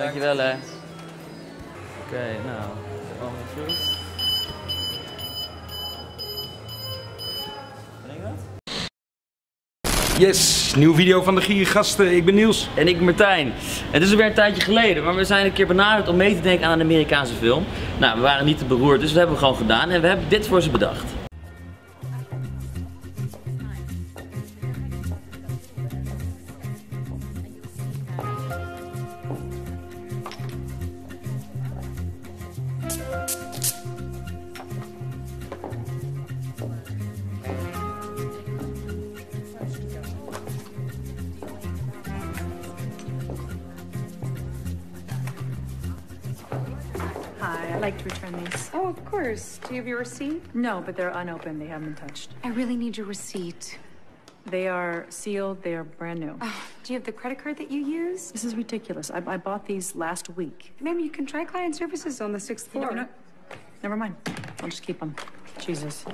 Dankjewel hè. Oké, nou. Allemaal goed. Ben ik dat? Yes, nieuwe video van de Giergasten. Ik ben Niels. En ik Martijn. Het is alweer een tijdje geleden, maar we zijn een keer benaderd om mee te denken aan een Amerikaanse film. Nou, we waren niet te beroerd, dus dat hebben we gewoon gedaan en we hebben dit voor ze bedacht. I'd like to return these. Oh, of course. Do you have your receipt? No, but they're unopened. They haven't been touched. I really need your receipt. They are sealed. They are brand new. Oh, do you have the credit card that you used? This is ridiculous. I, I bought these last week. Ma'am, you can try client services on the sixth floor. no, never mind. I'll just keep them. Jesus.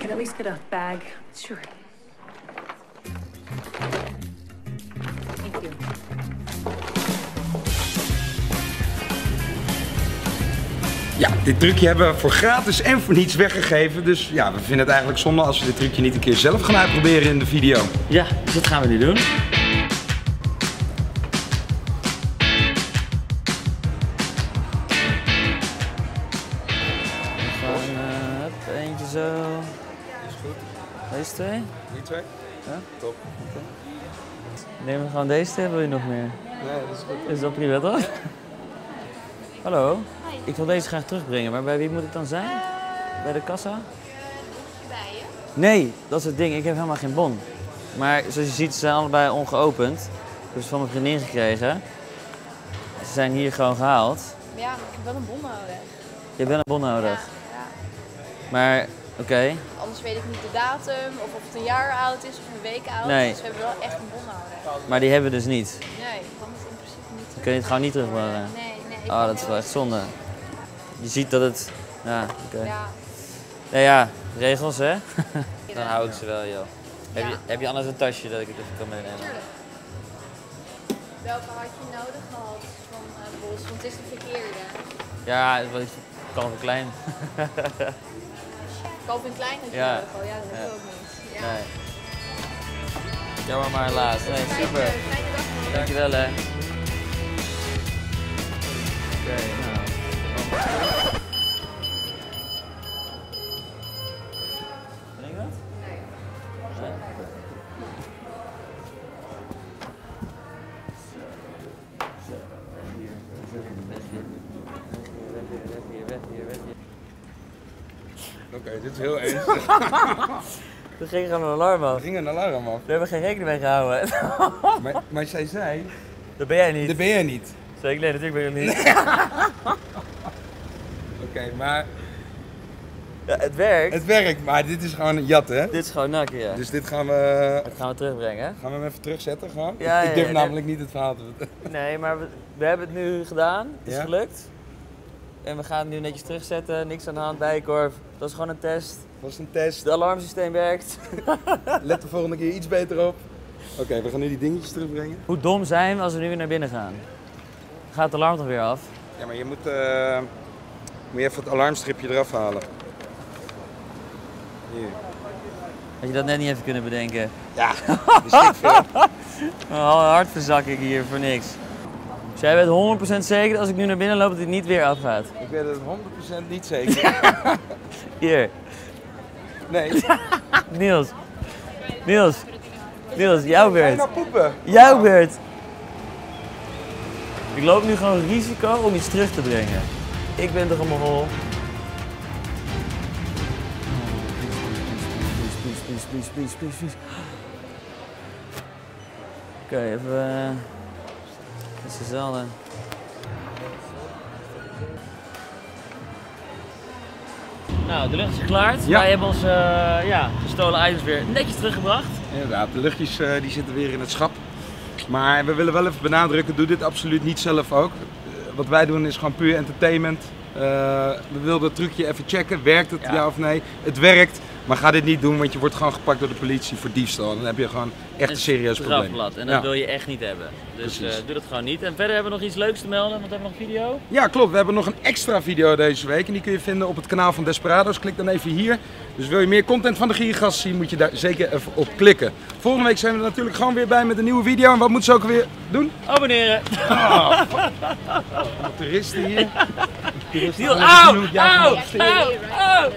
Can I at least get a bag? Sure. Dit trucje hebben we voor gratis en voor niets weggegeven. Dus ja, we vinden het eigenlijk zonde als we dit trucje niet een keer zelf gaan uitproberen in de video. Ja, dus dat gaan we nu doen. We gaan, hup, eentje zo. Is goed. Deze twee? Die twee? Ja? Top. Neem we gewoon deze twee, wil je nog meer? Nee, dat is goed. Is dat prima toch? Hallo? Ik wil deze graag terugbrengen, maar bij wie moet ik dan zijn? Bij de kassa? bij je? Nee, dat is het ding. Ik heb helemaal geen bon. Maar zoals je ziet, ze zijn allebei ongeopend. Ik heb ze van mijn vriendin gekregen. Ze zijn hier gewoon gehaald. Ja, maar ik heb wel een bon nodig. Je hebt wel een bon nodig. Ja, ja. Maar, oké. Anders weet ik niet de datum, of of het een jaar oud is of een week oud. Nee. Dus we hebben wel echt een bon nodig. Maar die hebben we dus niet. Nee, ik kan het in principe niet Dan kun je het gewoon niet terugbrengen. Nee, Oh, ben dat is wel echt zonde. Je ziet dat het... Ja, oké. Ja. Ja, ja, regels hè. Dan hou ik ze wel, joh. Heb, je, heb je anders een tasje dat ik het even kan meenemen? Tuurlijk. Welke had je nodig gehad van eh Bos? Want het is de verkeerde. Ja, het was kan voor klein. Calvin Klein had je Ja. nodig al. Ja, dat heb ik ook niet. Ja. Nee. Jammer maar helaas. Nee, super. Dankjewel hè. Oké, nou. Ben ik dat? Nee. Nee. Oké, dit is heel ernstig. Er ging een alarm af. Er ging een alarm af. We hebben geen rekening mee gehouden. Maar, maar zij zei, Dat ben jij niet. dit ben jij niet. Zeker, nee, natuurlijk ben ik niet. Oké, maar Ja, het werkt. het werkt. Maar dit is gewoon een jat, hè? Dit is gewoon nakken, ja. Dus dit gaan we, Dat gaan we terugbrengen. gaan we hem even terugzetten gewoon. Ja, ik ja, durf ja, namelijk niet het verhaal te vertellen. Nee, maar we, we hebben het nu gedaan. Het is gelukt. En we gaan het nu netjes terugzetten. Niks aan de hand, Bijenkorf. Dat is gewoon een test. Dat was een test. Het alarmsysteem werkt. Let de volgende keer iets beter op. Oké, we gaan nu die dingetjes terugbrengen. Hoe dom zijn we als we nu weer naar binnen gaan? Gaat het alarm toch weer af? Ja, maar je moet, eh, moet je even het alarmstripje eraf halen. Hier. Had je dat net niet even kunnen bedenken? Ja, dat is niet veel. Een hartverzakking hier voor niks. Dus jij weet 100% zeker dat als ik nu naar binnen loop dat dit niet weer afgaat? Ik weet het 100% niet zeker. Hier, Nee. Niels. Niels. Niels, jouw Ga beurt. nou poepen? Jouw beurt. Ik loop nu gewoon risico om iets terug te brengen. Ik ben toch een mogol. Please, please, please, please, please, please, please. Oké, even... eh, Het is dezelfde. Nou, de lucht is geklaard. Ja. Wij hebben onze eh, ja, gestolen items weer netjes teruggebracht. Inderdaad, de luchtjes eh, die zitten weer in het schap. Maar we willen wel even benadrukken, doe dit absoluut niet zelf ook. Eh, wat wij doen is gewoon puur entertainment. Eh, we wilden het trucje even checken, werkt het ja, Ja. of nee? Het werkt. Maar ga dit niet doen, want je wordt gewoon gepakt door de politie voor diefstal. En dan heb je gewoon echt een serieus probleem. En dat Ja. wil je echt niet hebben. Dus eh, doe dat gewoon niet. En verder hebben we nog iets leuks te melden, want we hebben nog een video. Ja, klopt. We hebben nog een extra video deze week. En die kun je vinden op het kanaal van Desperados. Klik dan even hier. Dus wil je meer content van de Giergast zien, moet je daar zeker even op klikken. Volgende week zijn we er natuurlijk gewoon weer bij met een nieuwe video. En wat moeten ze ook weer doen? Abonneren! Toeristen hier. Niels, au! Au! Au!